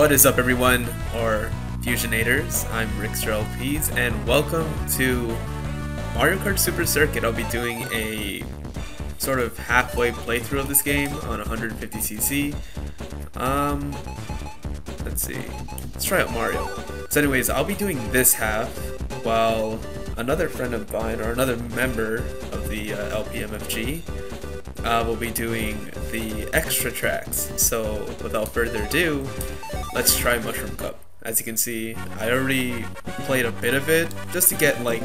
What is up everyone, or Fusionators, I'm RicksterLPs, and welcome to Mario Kart Super Circuit. I'll be doing a sort of halfway playthrough of this game on 150cc. Um, let's see, let's try out Mario. So anyways, I'll be doing this half, while another friend of mine, or another member of the uh, LPMFG, uh, will be doing the extra tracks. So without further ado, let's try Mushroom Cup. As you can see, I already played a bit of it just to get like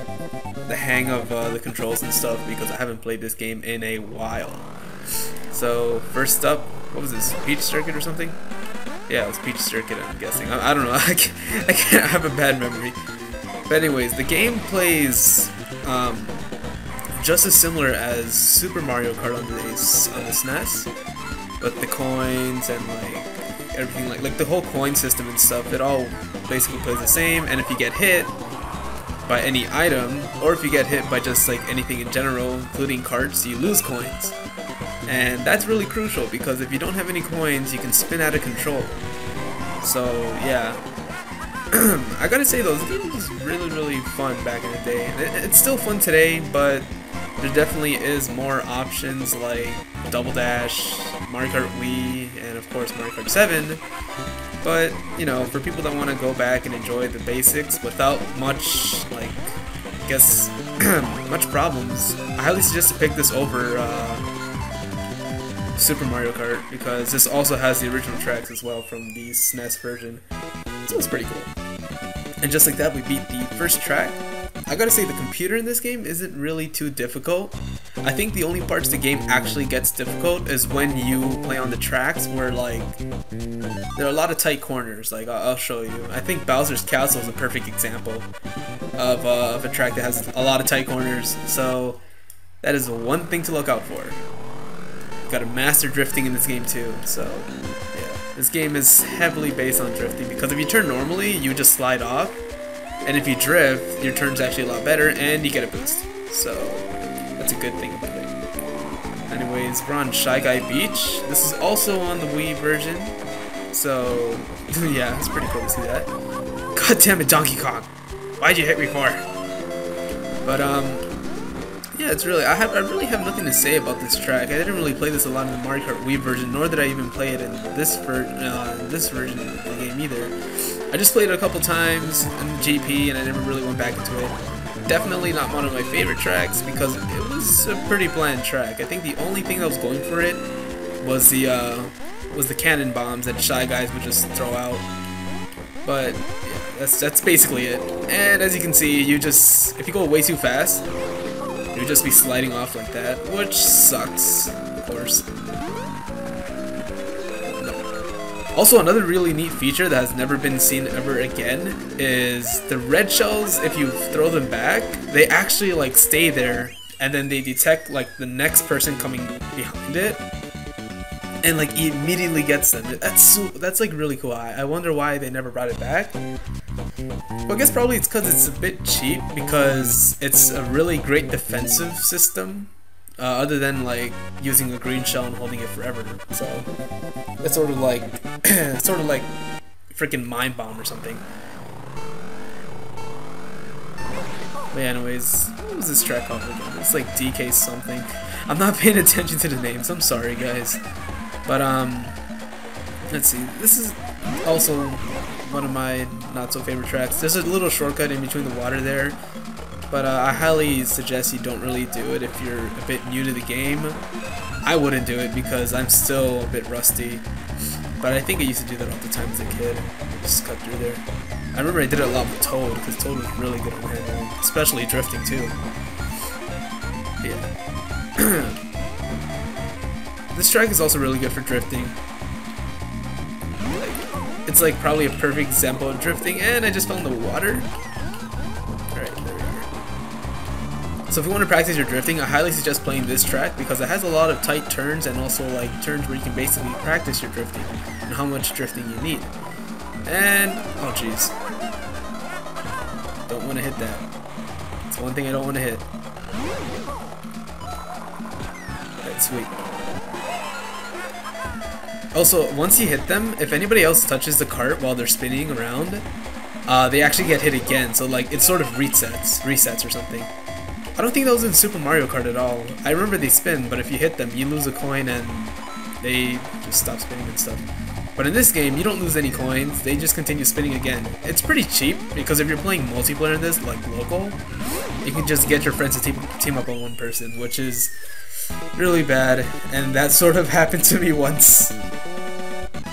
the hang of uh, the controls and stuff because I haven't played this game in a while. So first up, what was this, Peach Circuit or something? Yeah, it was Peach Circuit I'm guessing. I, I don't know, I can't, I can't have a bad memory. But anyways, the game plays um, just as similar as Super Mario Kart on the, on the SNES, but the coins and like everything like like the whole coin system and stuff, it all basically plays the same. And if you get hit by any item, or if you get hit by just like anything in general, including carts, you lose coins. And that's really crucial because if you don't have any coins, you can spin out of control. So yeah, I gotta say though, this game was really really fun back in the day, it's still fun today, but there definitely is more options like Double Dash, Mario Kart Wii, and of course Mario Kart 7. But, you know, for people that want to go back and enjoy the basics without much, like, I guess, much problems, I highly suggest to pick this over uh, Super Mario Kart because this also has the original tracks as well from the SNES version. So it's pretty cool. And just like that, we beat the first track I gotta say the computer in this game isn't really too difficult. I think the only parts the game actually gets difficult is when you play on the tracks where like there are a lot of tight corners. Like I'll show you. I think Bowser's Castle is a perfect example of, uh, of a track that has a lot of tight corners. So that is one thing to look out for. Got to master drifting in this game too. So yeah, this game is heavily based on drifting because if you turn normally, you just slide off and if you drift, your turn's actually a lot better, and you get a boost. So, that's a good thing about it. Anyways, we're on Shy Guy Beach. This is also on the Wii version. So, yeah, it's pretty cool to see that. God damn it, Donkey Kong! Why'd you hit me for? But, um, yeah, it's really, I have, I really have nothing to say about this track. I didn't really play this a lot in the Mario Kart Wii version, nor did I even play it in this, ver uh, this version of the game either. I just played it a couple times in GP and I never really went back into it. Definitely not one of my favorite tracks because it was a pretty bland track. I think the only thing that was going for it was the uh, was the cannon bombs that Shy Guys would just throw out. But yeah, that's that's basically it. And as you can see, you just if you go way too fast, you just be sliding off like that, which sucks, of course. Also, another really neat feature that has never been seen ever again is the red shells, if you throw them back, they actually like stay there and then they detect like the next person coming behind it and like he immediately gets them. That's so, that's like really cool. I, I wonder why they never brought it back. Well, I guess probably it's because it's a bit cheap because it's a really great defensive system uh, other than like using a green shell and holding it forever. So it's sort of like sort of like freaking mind bomb or something. But yeah, anyways, what was this track called again? It's like DK something. I'm not paying attention to the names. I'm sorry, guys. But um, let's see. This is also one of my not so favorite tracks. There's a little shortcut in between the water there but uh, I highly suggest you don't really do it if you're a bit new to the game. I wouldn't do it because I'm still a bit rusty, but I think I used to do that all the time as a kid. Just cut through there. I remember I did it a lot with Toad because Toad was really good at handling, especially drifting too. Yeah. this track is also really good for drifting. it's like probably a perfect example of drifting, and I just fell in the water. Alright, there we are. So if you want to practice your drifting, I highly suggest playing this track because it has a lot of tight turns and also like turns where you can basically practice your drifting and how much drifting you need. And, oh jeez. Don't want to hit that. It's one thing I don't want to hit. Alright, sweet. Also, once you hit them, if anybody else touches the cart while they're spinning around, uh, they actually get hit again. So like it sort of resets, resets or something. I don't think that was in Super Mario Kart at all. I remember they spin, but if you hit them, you lose a coin and they just stop spinning and stuff. But in this game, you don't lose any coins, they just continue spinning again. It's pretty cheap, because if you're playing multiplayer in this, like local, you can just get your friends to team, team up on one person, which is really bad, and that sort of happened to me once.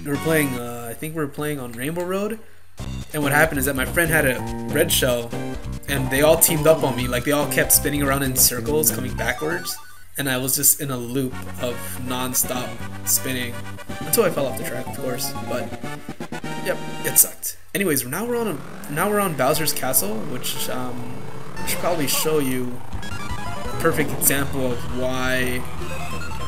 We were playing, uh, I think we were playing on Rainbow Road, and what happened is that my friend had a red shell, and they all teamed up on me, like they all kept spinning around in circles, coming backwards and I was just in a loop of non-stop spinning until I fell off the track, of course. But yep, it sucked. Anyways, now we're on a, now we're on Bowser's Castle, which um, I should probably show you perfect example of why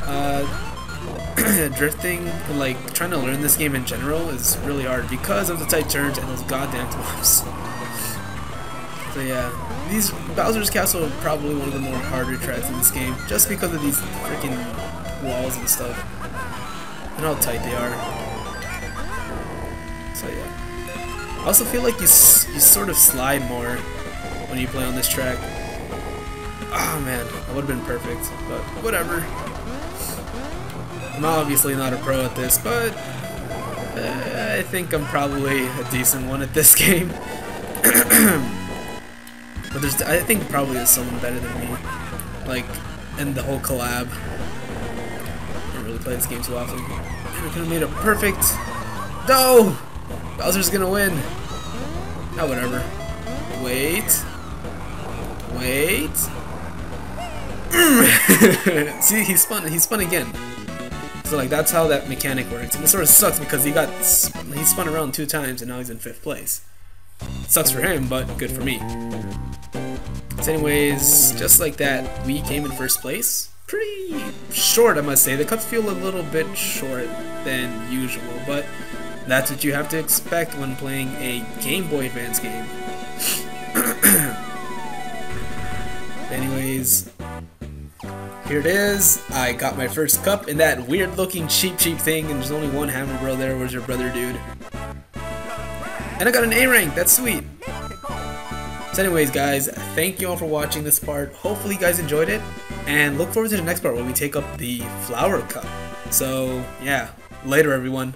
uh, drifting, like trying to learn this game in general, is really hard because of the tight turns and those goddamn Thwomps. So yeah, these Bowser's Castle are probably one of the more harder tracks in this game, just because of these freaking walls and stuff, and how tight they are. So yeah, I also feel like you you sort of slide more when you play on this track. Oh man, that would have been perfect, but whatever. I'm obviously not a pro at this, but uh, I think I'm probably a decent one at this game. But there's, I think probably there's someone better than me. Like, in the whole collab. I don't really play this game too often. I could have made a perfect. No! Bowser's gonna win. Oh, whatever. Wait. Wait. See, he spun. He spun again. So like that's how that mechanic works, and it sort of sucks because he got he spun around two times and now he's in fifth place. Sucks for him, but good for me. So anyways, just like that, we came in first place. Pretty short, I must say. The cups feel a little bit short than usual, but that's what you have to expect when playing a Game Boy Advance game. anyways, here it is. I got my first cup in that weird looking Cheep Cheep thing and there's only one hammer bro there. Where's your brother dude? And I got an A rank, that's sweet. So anyways guys, thank you all for watching this part. Hopefully you guys enjoyed it. And look forward to the next part where we take up the flower cup. So yeah, later everyone.